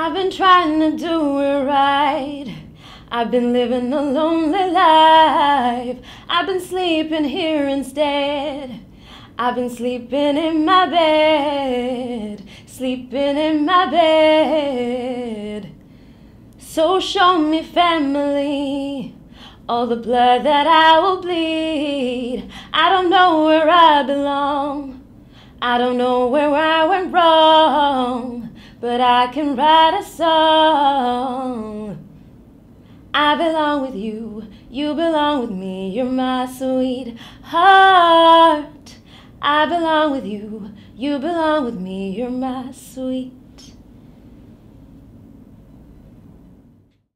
I've been trying to do it right. I've been living a lonely life. I've been sleeping here instead. I've been sleeping in my bed, sleeping in my bed. So show me family, all the blood that I will bleed. I don't know where I belong. I don't know where I went wrong, but I can write a song. I belong with you, you belong with me, you're my sweetheart. I belong with you, you belong with me, you're my sweet